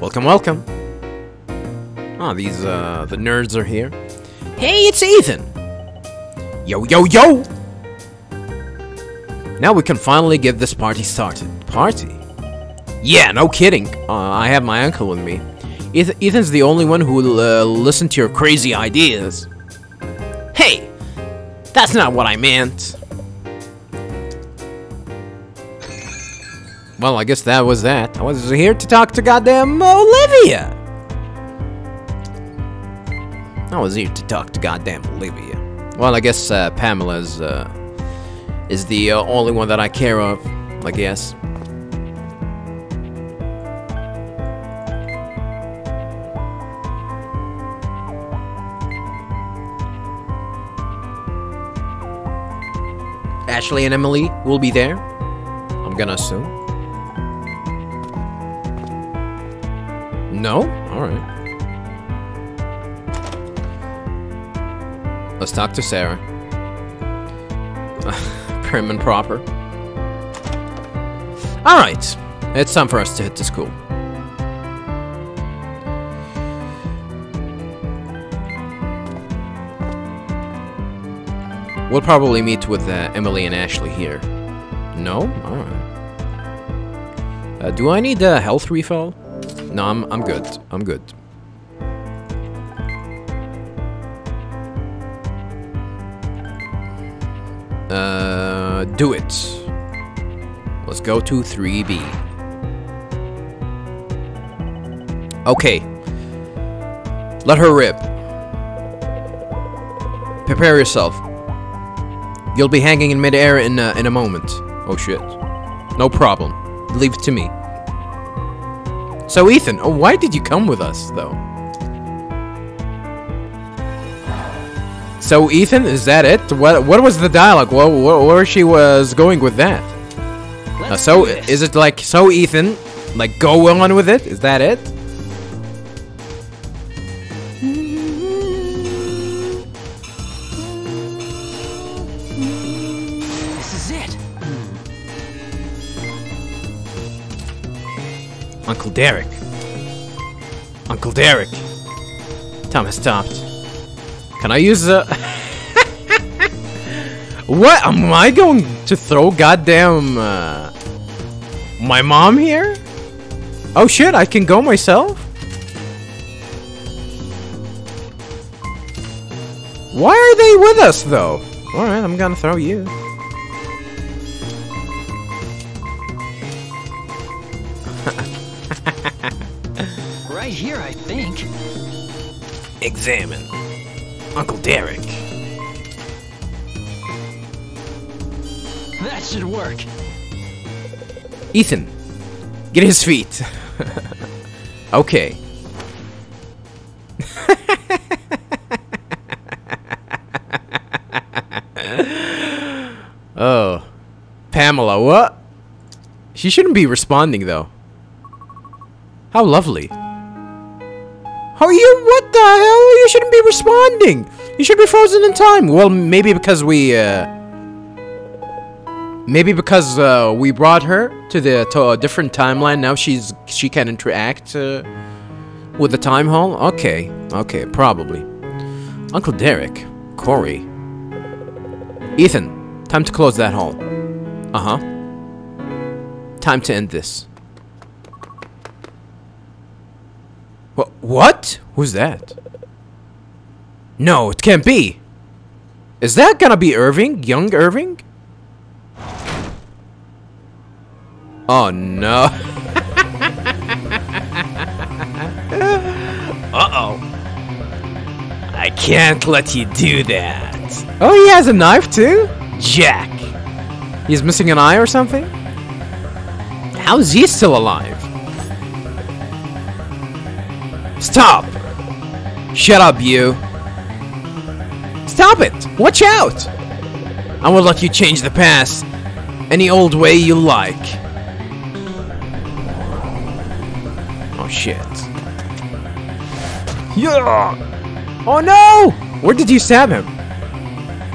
Welcome, welcome. Oh, these, uh, the nerds are here. Hey, it's Ethan! Yo, yo, yo! Now we can finally get this party started. Party? Yeah, no kidding. Uh, I have my uncle with me. Eth Ethan's the only one who will uh, listen to your crazy ideas. Hey! That's not what I meant. Well, I guess that was that. I was here to talk to goddamn Olivia! I was here to talk to goddamn Olivia. Well, I guess uh, Pamela's uh, is the uh, only one that I care of, I guess. Ashley and Emily will be there. I'm gonna assume. No? Alright. Let's talk to Sarah. Prim and proper. Alright. It's time for us to hit the school. We'll probably meet with uh, Emily and Ashley here. No? Alright. Uh, do I need a health refill? No, I'm, I'm good. I'm good. Uh, do it. Let's go to 3B. Okay. Let her rip. Prepare yourself. You'll be hanging in midair in uh, in a moment. Oh shit. No problem. Leave it to me. So Ethan, oh, why did you come with us though? So Ethan, is that it? What what was the dialogue? What, what where she was going with that? Uh, so is it like so Ethan, like go on with it? Is that it? Uncle Derek. Uncle Derek. Time has stopped. Can I use the... what? Am I going to throw goddamn... Uh, my mom here? Oh shit, I can go myself? Why are they with us though? Alright, I'm gonna throw you. Examine. Uncle Derek. That should work. Ethan, get his feet. okay. oh. Pamela, what? She shouldn't be responding though. How lovely. Shouldn't be responding. You should be frozen in time. Well, maybe because we, uh... Maybe because uh, we brought her to the to a different timeline. Now she's she can interact uh, with the time hall. Okay, okay, probably. Uncle Derek, Corey, Ethan, time to close that hall. Uh huh. Time to end this. What? What? Who's that? No, it can't be. Is that gonna be Irving? Young Irving? Oh no. Uh-oh. I can't let you do that. Oh, he has a knife too? Jack. He's missing an eye or something? How is he still alive? Stop! Shut up, you. Stop it! Watch out! I will let you change the past any old way you like. Oh shit. Yeah! Oh no! Where did you stab him?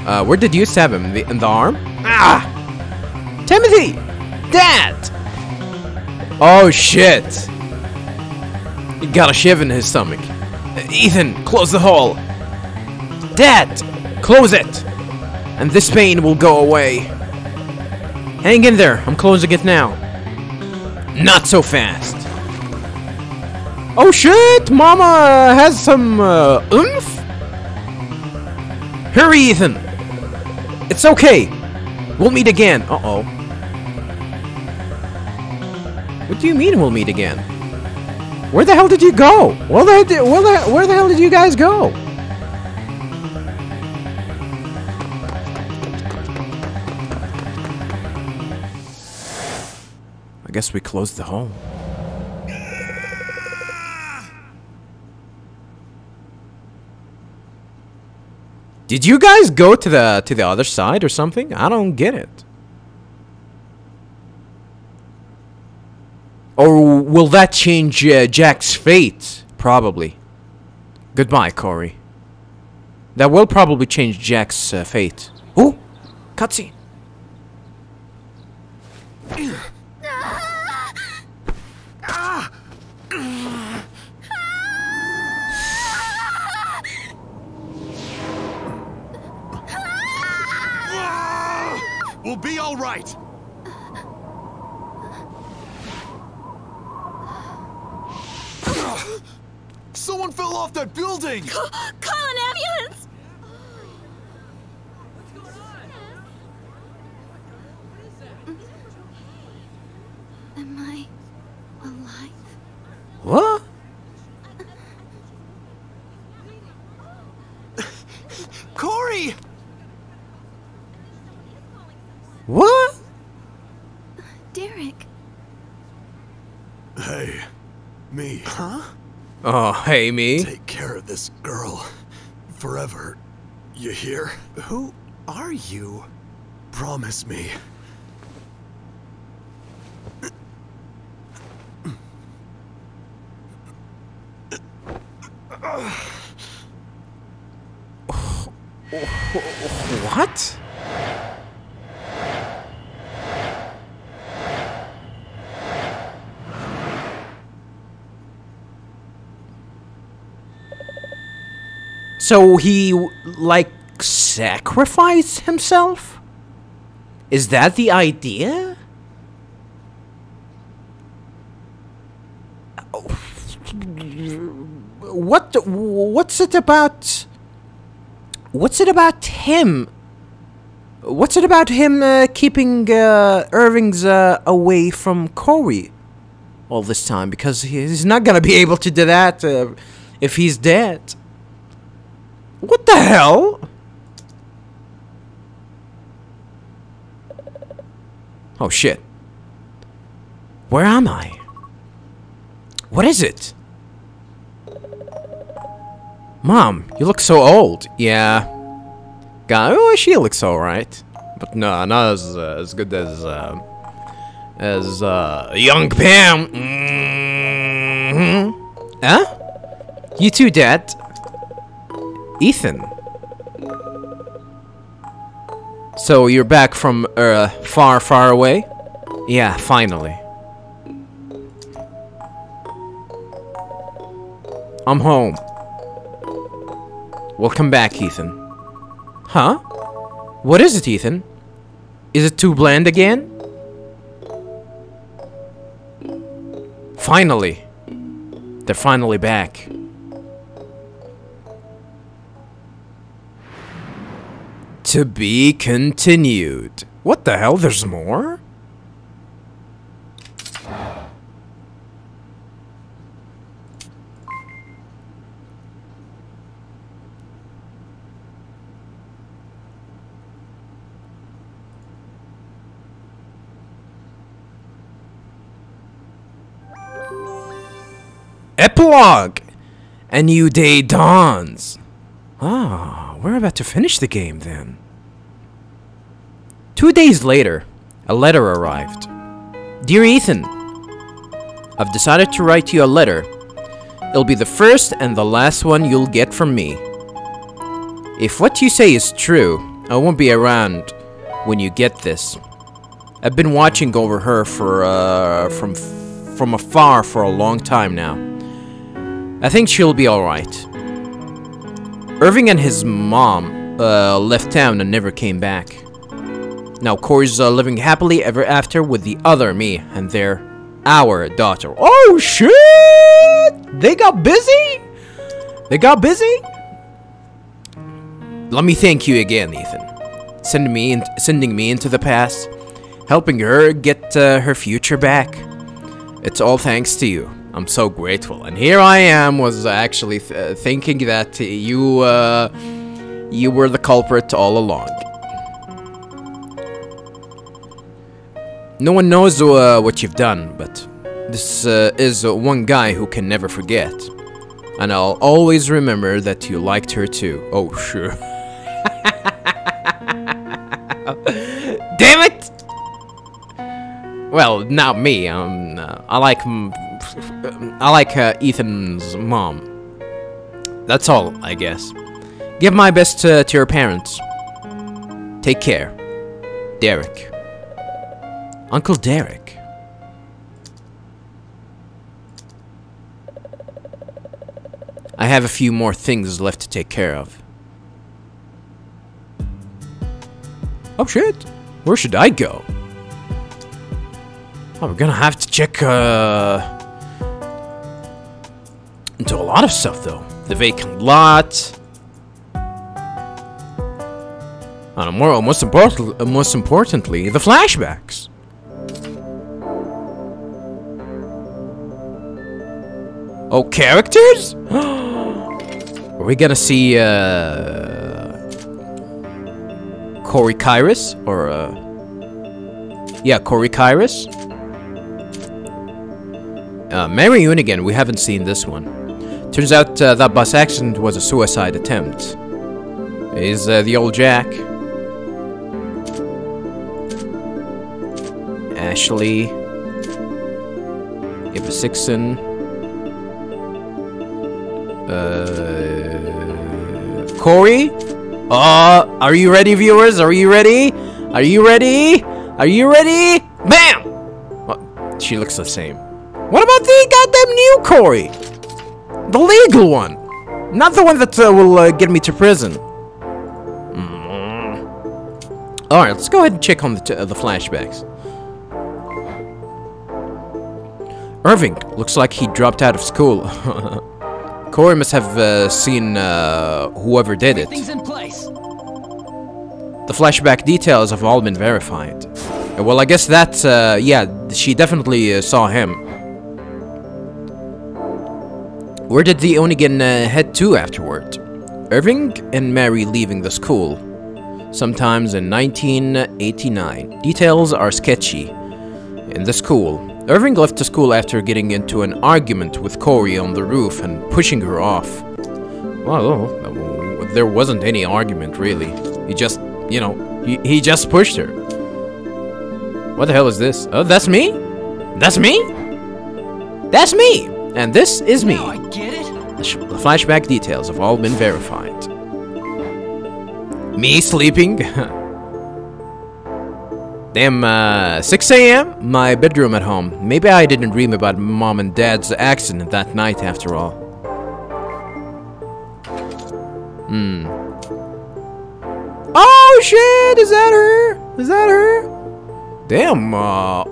Uh, where did you stab him? In the, in the arm? Ah! Timothy! Dad! Oh shit! He got a shiv in his stomach. Ethan, close the hole. Dad, close it. And this pain will go away. Hang in there. I'm closing it now. Not so fast. Oh shit! Mama has some uh, oomph. Hurry, Ethan. It's okay. We'll meet again. Uh oh. What do you mean we'll meet again? Where the hell did you go? Where the where the where the hell did you guys go? Guess we closed the hole. Did you guys go to the to the other side or something? I don't get it. Or will that change uh, Jack's fate? Probably. Goodbye, Corey. That will probably change Jack's uh, fate. Oh, cutscene. We'll be all right. Someone fell off that building. Call an ambulance! Am I alive? What? Corey! What? Derek, Hey, me. Huh? Hey, me. Take care of this girl. Forever. You hear? Who are you? Promise me. What? So he like sacrificed himself? Is that the idea? What what's it about What's it about him? What's it about him uh, keeping uh, Irving's uh, away from Corey all this time? Because he's not gonna be able to do that uh, if he's dead. What the hell? Oh shit. Where am I? What is it? Mom, you look so old. Yeah. God, oh, she looks alright. But no, not as uh, as good as uh, as uh, young Pam. Mm-hmm. Huh? You too, Dad. Ethan. So you're back from uh, far, far away? Yeah, finally. I'm home. Welcome back, Ethan. Huh? What is it, Ethan? Is it too bland again? Finally. They're finally back. To be continued. What the hell? There's more? Epilogue! A new day dawns. Ah, we're about to finish the game then. Two days later, a letter arrived. Dear Ethan, I've decided to write you a letter. It'll be the first and the last one you'll get from me. If what you say is true, I won't be around when you get this. I've been watching over her for uh, from from afar for a long time now. I think she'll be alright. Irving and his mom uh, left town and never came back. Now Corey's uh, living happily ever after with the other me and their our daughter. Oh shit! They got busy. They got busy. Let me thank you again, Ethan. Sending me in, sending me into the past, helping her get uh, her future back. It's all thanks to you. I'm so grateful. And here I am, was actually th thinking that you uh, you were the culprit all along. No one knows uh, what you've done, but this uh, is one guy who can never forget. And I'll always remember that you liked her too. Oh, sure. Damn it! Well, not me. Um, uh, I like, mm, I like uh, Ethan's mom. That's all, I guess. Give my best uh, to your parents. Take care, Derek. Uncle Derek. I have a few more things left to take care of. Oh shit! Where should I go? Oh, we're gonna have to check, uh... Into a lot of stuff, though. The vacant lot. And more, most, important, most importantly, the flashbacks. Oh, characters? Are we gonna see, uh... Kairos? Or, uh... Yeah, Corey Kairos? Uh, Mary Onegin, we haven't seen this one. Turns out uh, that bus accident was a suicide attempt. Is uh, the old Jack. Ashley. Eva Sixon. Uh, Corey? Uh, are you ready, viewers? Are you ready? Are you ready? Are you ready? Bam! Well, she looks the same. What about the goddamn new Corey? The legal one. Not the one that uh, will uh, get me to prison. Mm. Alright, let's go ahead and check on the, uh, the flashbacks. Irving looks like he dropped out of school. Corey must have uh, seen uh, whoever did it. The flashback details have all been verified. Uh, Well, I guess that, uh, yeah, she definitely uh, saw him. Where did the Onegin uh, head to afterward? Irving and Mary leaving the school. Sometimes in 1989. Details are sketchy. In the school, Irving left the school after getting into an argument with Corey on the roof and pushing her off. Well, there wasn't any argument really. He just, you know, he, he just pushed her. What the hell is this? Oh, that's me? That's me? That's me! And this is me. Now I get it. The, sh- the flashback details have all been verified. Me sleeping? Damn, uh, 6 a.m? My bedroom at home. Maybe I didn't dream about mom and dad's accident that night after all. Hmm. Oh shit! Is that her? Is that her? Damn, uh.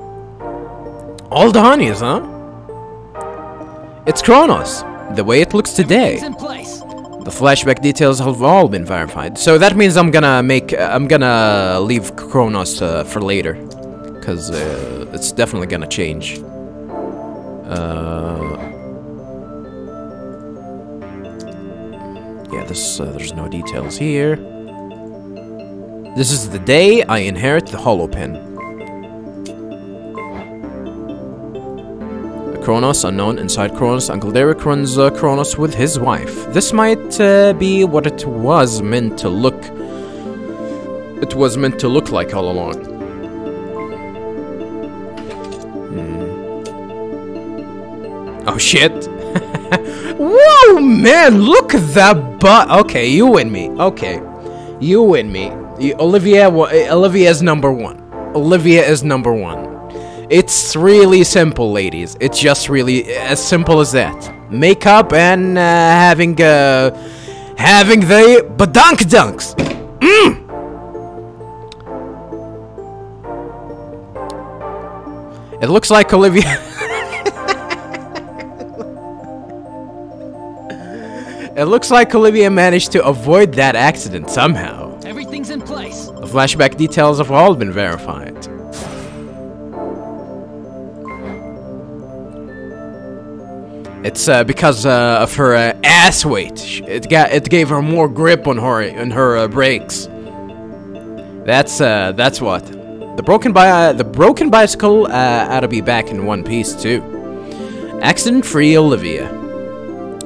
All the honeys, huh? It's Kronos, the way it looks today. In place. The flashback details have all been verified, so that means I'm gonna make uh, I'm gonna leave Kronos uh, for later, cause uh, it's definitely gonna change. Uh, yeah, this uh, there's no details here. This is the day I inherit the hollow pin. Kronos, unknown inside Kronos. Uncle Derek runs uh, Kronos with his wife. This might uh, be what it was meant to look. It was meant to look like all along. Hmm. Oh shit! Whoa, man! Look at that butt. Okay, you win me. Okay, you win me. Olivia, wa- Olivia is number one. Olivia is number one. It's really simple, ladies. It's just really as simple as that. makeup, and uh, having uh, having the badunk dunks. Mm. It looks like Olivia. it looks like Olivia managed to avoid that accident somehow. Everything's in place. The flashback details have all been verified. It's uh, because uh, of her uh, ass weight. It got it gave her more grip on her on her uh, brakes. That's uh, that's what. The broken bi- the broken bicycle uh, ought to be back in one piece too. Accident-free Olivia.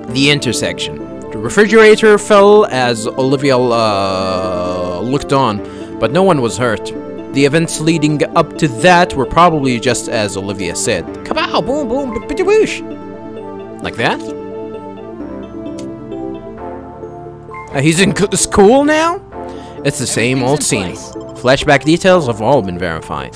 The intersection. The refrigerator fell as Olivia looked on, but no one was hurt. The events leading up to that were probably just as Olivia said. Kabow! Boom! Boom! Whoosh! Like that? Uh, he's in school now? It's the same old scene. In Flashback details have all been verified.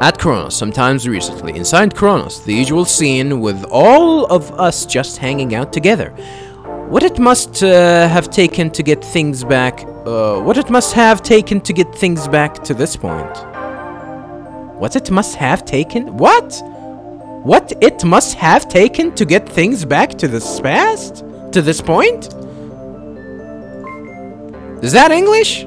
At Kronos, sometimes recently, inside Kronos, the usual scene with all of us just hanging out together. What it must uh, have taken to get things back. Uh, what it must have taken to get things back to this point. What it must have taken? What? What it must have taken to get things back to this past? To this point? Is that English?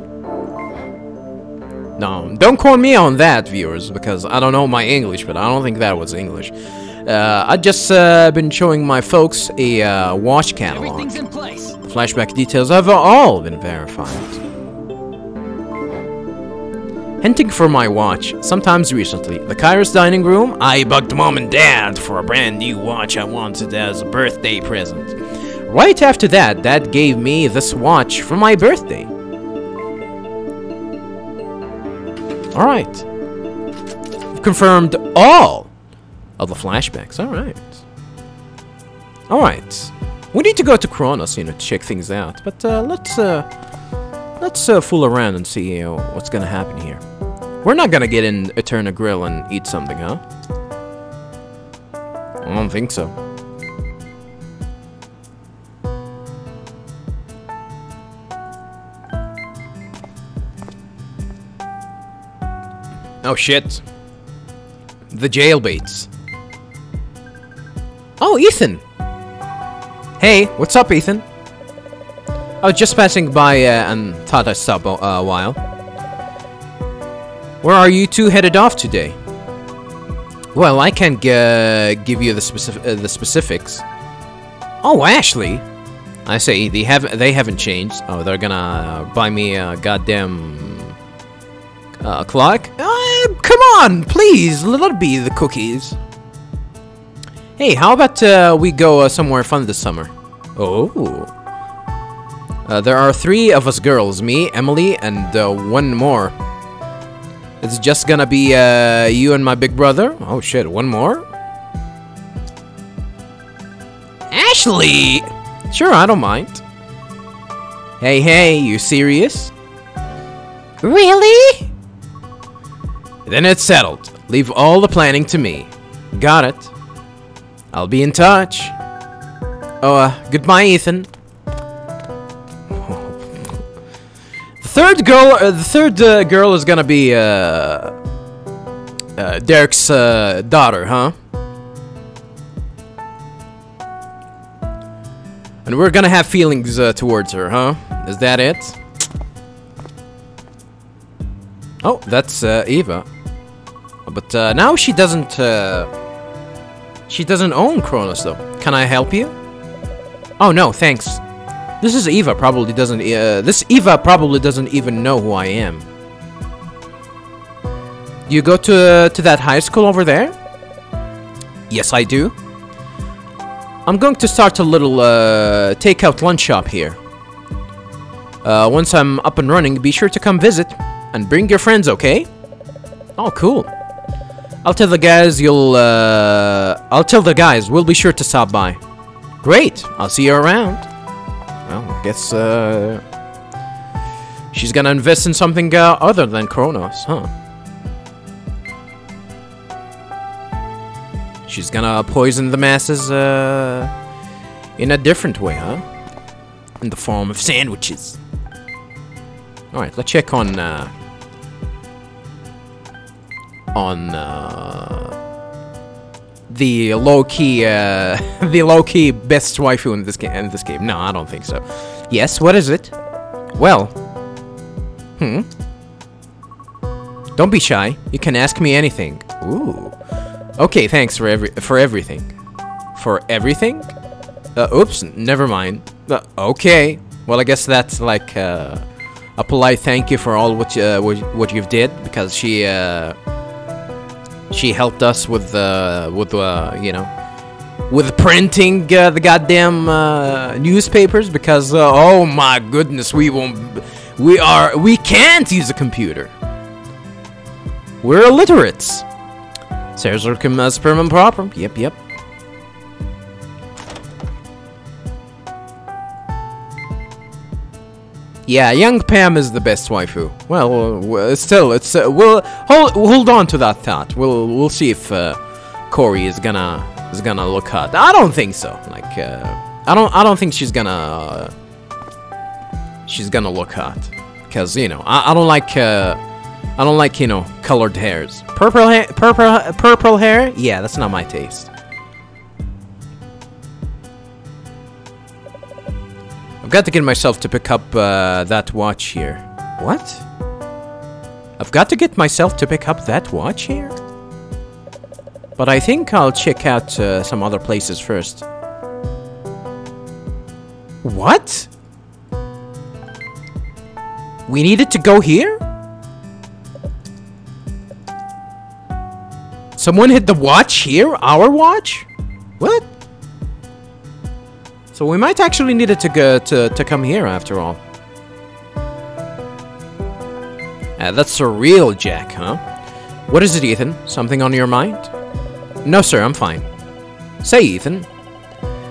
No, don't quote me on that, viewers, because I don't know my English, but I don't think that was English. Uh, I just uh, been showing my folks a uh, watch catalog. Everything's in place. Flashback details have all been verified. Hinting for my watch, sometimes recently, the Kairos dining room, I bugged mom and dad for a brand new watch I wanted as a birthday present. Right after that, dad gave me this watch for my birthday. Alright. Confirmed all of the flashbacks. Alright. Alright. We need to go to Kronos, you know, to check things out. But uh, let's uh, let's uh, fool around and see uh, what's gonna happen here. We're not gonna get in Eterna Grill and eat something, huh? I don't think so. Oh shit. The jailbaits. Oh, Ethan! Hey, what's up, Ethan? I was just passing by uh, and thought I'd stop a uh, while. Where are you two headed off today? Well, I can't uh, give you the, specific uh, the specifics. Oh, Ashley! I say they have they haven't changed. Oh, they're gonna buy me a goddamn uh, clock. Uh, come on, please, let it be the cookies. Hey, how about uh, we go uh, somewhere fun this summer? Oh. Uh, there are three of us girls, me, Emily, and uh, one more. It's just gonna be uh, you and my big brother. Oh shit, one more? Ashley! Sure, I don't mind. Hey, hey, you serious? Really? Then it's settled. Leave all the planning to me. Got it. I'll be in touch. Oh, uh, goodbye, Ethan. Third girl, uh, the third uh, girl is gonna be uh, uh, Derek's uh, daughter, huh? And we're gonna have feelings uh, towards her, huh? Is that it? Oh, that's Eva. But now she doesn't. She doesn't own Kronos, though. Can I help you? Oh no, thanks. This is Eva. Probably doesn't. Uh, this Eva probably doesn't even know who I am. You go to uh, to that high school over there? Yes, I do. I'm going to start a little uh, takeout lunch shop here. Uh, once I'm up and running, be sure to come visit and bring your friends, okay? Oh, cool. I'll tell the guys you'll, uh, I'll tell the guys we'll be sure to stop by. Great, I'll see you around. Well, I guess, uh, she's gonna invest in something, uh, other than Kronos, huh? She's gonna poison the masses uh, in a different way, huh? In the form of sandwiches. Alright, let's check on uh, on uh, the low key uh, the low key best waifu in this game in this game. No, I don't think so. Yes, what is it? Well, hmm. Don't be shy. You can ask me anything. Ooh. Okay, thanks for every for everything. For everything? Uh, oops, never mind. Uh, okay. Well, I guess that's like uh, a polite thank you for all what you, uh, what, what you've did because she uh, she helped us with uh, with uh, you know with printing uh, the goddamn uh, newspapers because uh, oh my goodness we won't we are we can't use a computer. We're illiterates. Sergio as prim and proper. Yep, yep. Yeah, young Pam is the best waifu. Well, uh, still, it's uh, we'll hold hold on to that thought. We'll we'll see if uh, Corey is gonna is gonna look hot. I don't think so. Like, uh, I don't I don't think she's gonna uh, she's gonna look hot because you know I, I don't like uh, I don't like you know colored hairs. Purple hair, purple purple hair. Yeah, that's not my taste. I've got to get myself to pick up uh, that watch here. What? I've got to get myself to pick up that watch here? But I think I'll check out uh, some other places first. What? We needed to go here? Someone hit the watch here? Our watch? What? So we might actually need it to go to, to come here after all. Uh, that's a real Jack, huh? What is it, Ethan? Something on your mind? No, sir, I'm fine. Say, Ethan,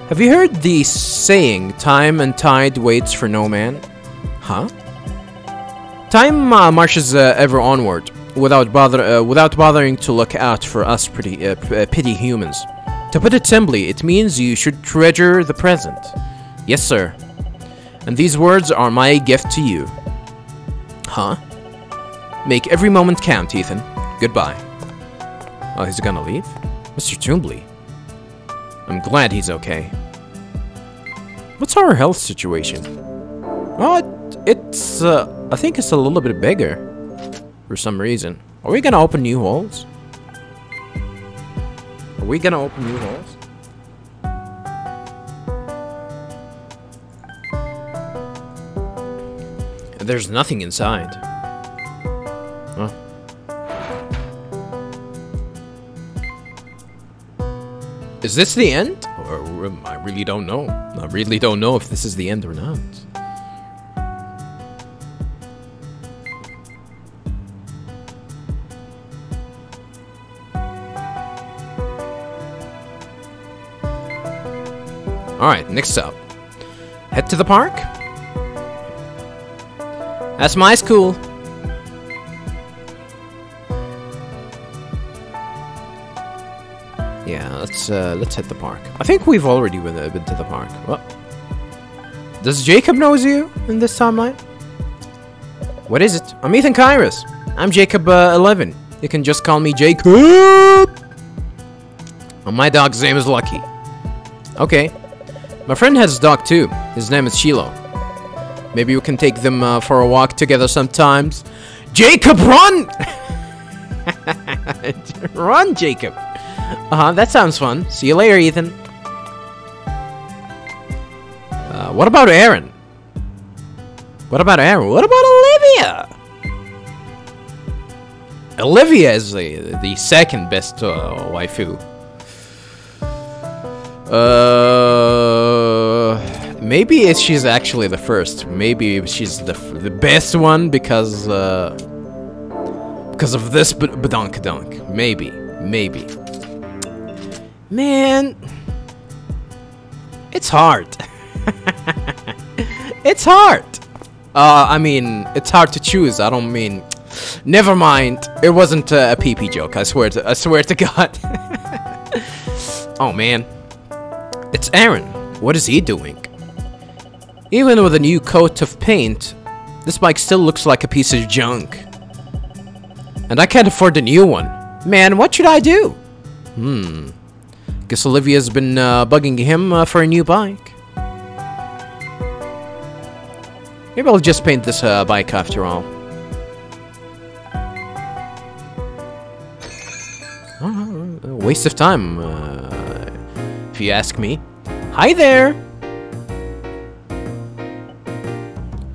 have you heard the saying, time and tide waits for no man? Huh? Time uh, marches uh, ever onward, without bother uh, without bothering to look out for us pretty uh, uh, pity humans. To put it simply, it means you should treasure the present. Yes, sir. And these words are my gift to you. Huh? Make every moment count, Ethan. Goodbye. Oh, he's gonna leave? Mr. Toombley. I'm glad he's okay. What's our health situation? It, it's, uh, I think it's a little bit bigger. For some reason. Are we gonna open new holes? Are we gonna open new holes? There's nothing inside. Huh? Is this the end? Or um, I really don't know. I really don't know if this is the end or not. Alright, next up. Head to the park? That's my school. Yeah, let's uh, let's hit the park. I think we've already been, uh, been to the park. What? Does Jacob knows you in this timeline? What is it? I'm Ethan Kairos. I'm Jacob uh, 11. You can just call me Jacob. My dog's name is Lucky. Okay. My friend has a dog too. His name is Shiloh. Maybe we can take them uh, for a walk together sometimes. Jacob, run! run, Jacob. Uh huh. That sounds fun. See you later, Ethan. Uh, what about Aaron? What about Aaron? What about Olivia? Olivia is the, the second best uh, waifu. Uh, maybe it's, she's actually the first. Maybe she's the the best one because uh, because of this b- badunk dunk. Maybe, maybe. Man, it's hard. it's hard. Uh, I mean, it's hard to choose. I don't mean. Never mind. It wasn't uh, a PP joke. I swear to. I swear to God. Oh man. It's Aaron. What is he doing? Even with a new coat of paint, this bike still looks like a piece of junk. And I can't afford a new one. Man, what should I do? Hmm. Guess Olivia's been uh, bugging him uh, for a new bike. Maybe I'll just paint this uh, bike after all. Oh, waste of time, uh, if you ask me. Hi there!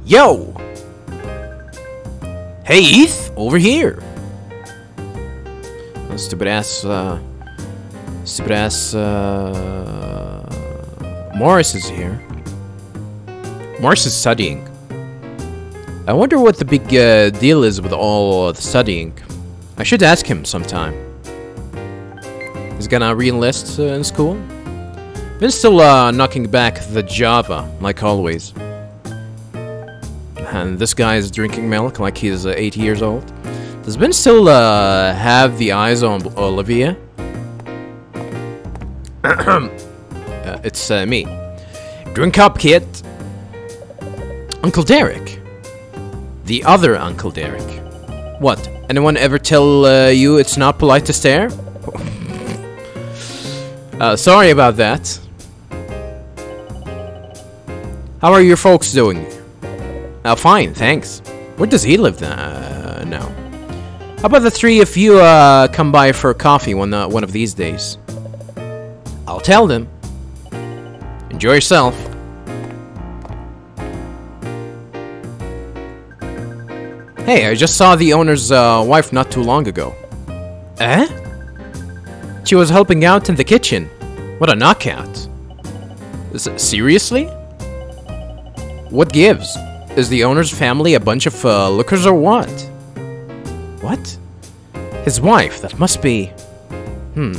Yo! Hey, Eth! Over here! Stupid ass, uh... Stupid ass, uh... Morris is here. Morris is studying. I wonder what the big uh, deal is with all the studying. I should ask him sometime. He's gonna re-enlist uh, in school? Been still uh, knocking back the Java, like always. And this guy is drinking milk like he's uh, 80 years old. Does Ben still uh, have the eyes on Olivia? uh, it's uh, me. Drink up, kid. Uncle Derek. The other Uncle Derek. What? Anyone ever tell uh, you it's not polite to stare? uh, sorry about that. How are your folks doing? Uh, fine, thanks. Where does he live uh, now? How about the three of you uh, come by for coffee one, uh, one of these days? I'll tell them. Enjoy yourself. Hey, I just saw the owner's uh, wife not too long ago. Eh? She was helping out in the kitchen. What a knockout. S seriously? What gives? Is the owner's family a bunch of uh, lookers or what? What? His wife, that must be... Hmm.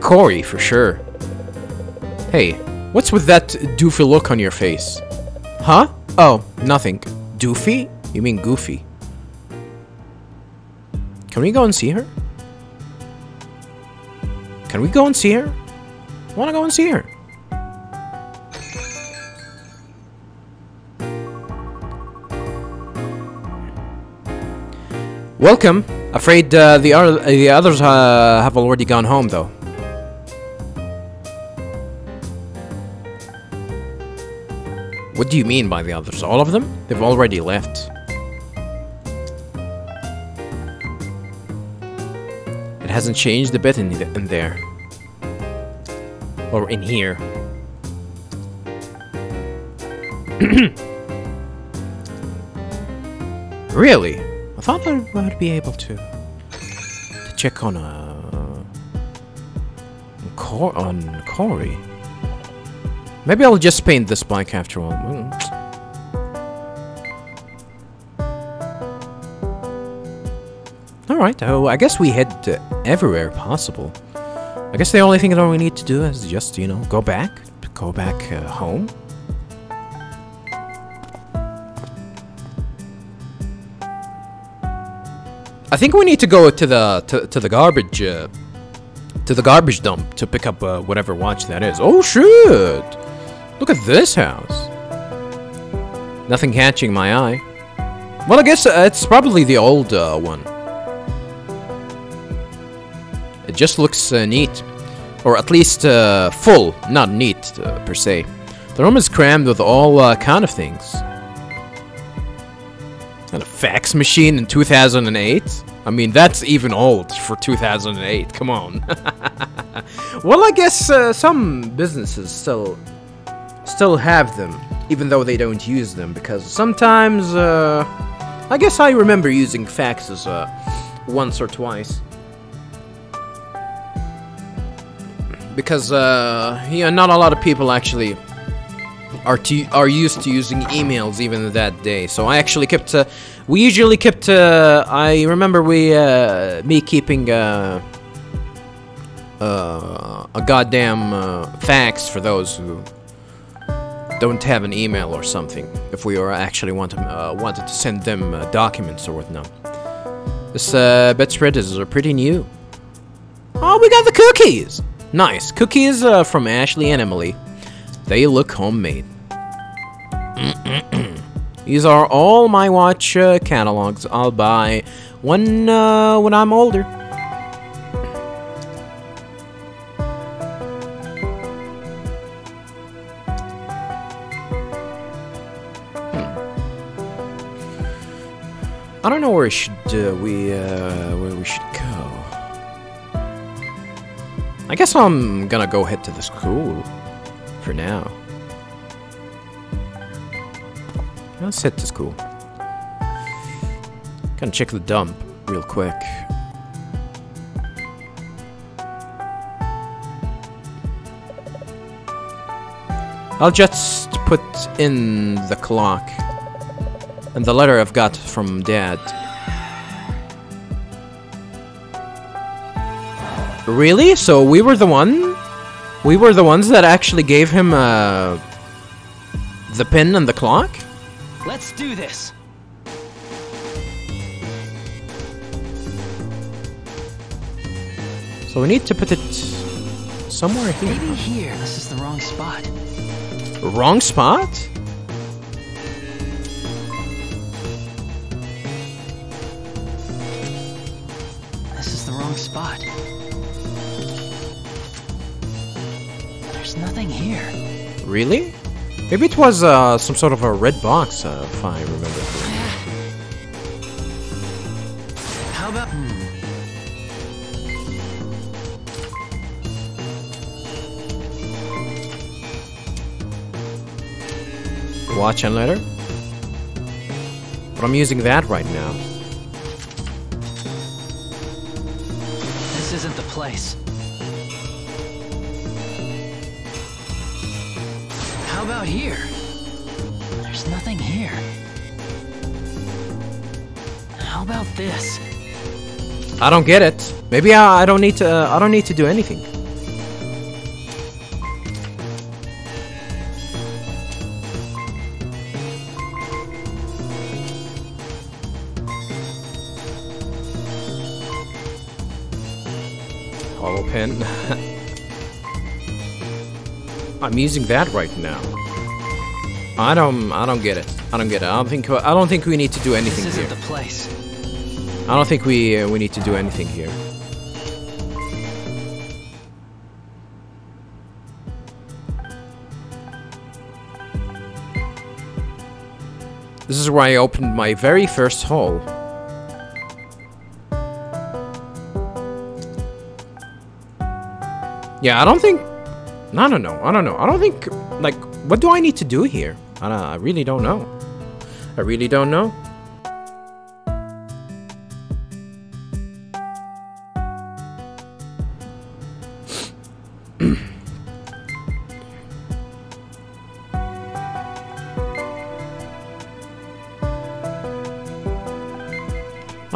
Corey, for sure. Hey, what's with that doofy look on your face? Huh? Oh, nothing. Doofy? You mean goofy. Can we go and see her? Can we go and see her? Wanna go and see her. Welcome. Afraid uh, the, other, the others uh, have already gone home, though. What do you mean by the others? All of them? They've already left. It hasn't changed a bit in, in there. Or in here. really? Thought I would be able to to check on a uh, Cor on Corey. Maybe I'll just paint this bike after all. Mm. Alright, oh, I guess we head to everywhere possible. I guess the only thing that we need to do is just, you know, go back. Go back uh, home. Think we need to go to the to, to the garbage uh, to the garbage dump to pick up uh, whatever watch that is. Oh shit! Look at this house. Nothing catching my eye. Well, I guess uh, it's probably the old uh, one. It just looks uh, neat. Or at least uh, full, not neat per se. The room is crammed with all kind of things. And a fax machine in 2008? I mean, that's even old for 2008. Come on. well, I guess uh, some businesses still still have them, even though they don't use them, because sometimes, uh, I guess I remember using faxes uh, once or twice. Because, uh, yeah, not a lot of people actually are to, are used to using emails even that day. So I actually kept. Uh, we usually kept. Uh, I remember we uh, me keeping uh, uh, a goddamn uh, fax for those who don't have an email or something. If we were actually want uh, wanted to send them documents or whatnot. This bedspread is pretty new. Oh we got the cookies! Nice. Cookies from Ashley and Emily. They look homemade. These are all my watch uh, catalogs. I'll buy one uh, when I'm older. Hmm. I don't know where should uh, we uh, where we should go. I guess I'm gonna go head to the school for now. Let's head to school. Gonna check the dump real quick. I'll just put in the clock and the letter I've got from Dad. Really? So we were the one? We were the ones that actually gave him uh, the pin and the clock? Let's do this. So we need to put it somewhere here. Maybe here. This is the wrong spot. Wrong spot? Really? Maybe it was uh, some sort of a red box, uh, if I remember. How about... Hmm. Watch and letter? But I'm using that right now. This isn't the place. This? I don't get it. Maybe I, I don't need to. Uh, I don't need to do anything. Hollow pen. I'm using that right now. I don't. I don't get it. I don't get it. I don't think. I don't think we need to do anything This isn't here. the place. I don't think we uh, we need to do anything here. This is where I opened my very first hole. Yeah, I don't think. I don't know. I don't know. I don't think. Like, what do I need to do here? I, I really don't know. I really don't know.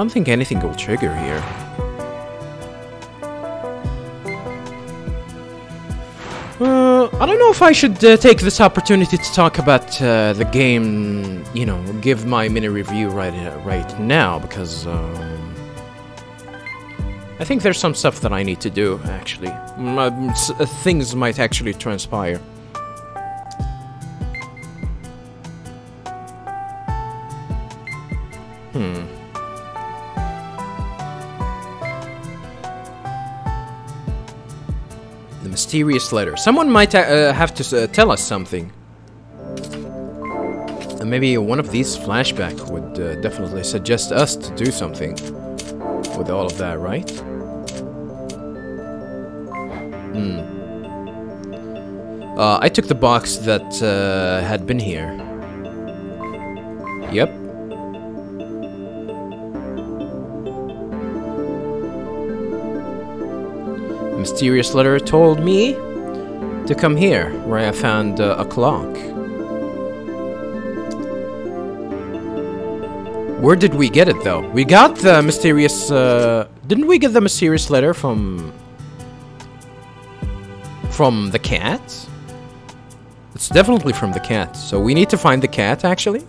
Don't think anything will trigger here. Uh, I don't know if I should uh, take this opportunity to talk about uh, the game, you know, give my mini review right uh, right now because um, I think there's some stuff that I need to do actually. Mm, um, s- uh, things might actually transpire. Hmm. Mysterious letter. Someone might uh, have to uh, tell us something. Maybe one of these flashback would uh, definitely suggest us to do something with all of that, right? Hmm. Uh, I took the box that uh, had been here. Mysterious letter told me to come here, where I found uh, a clock. Where did we get it, though? We got the mysterious. Uh, didn't we get the mysterious letter from from the cat? It's definitely from the cat. So we need to find the cat, actually.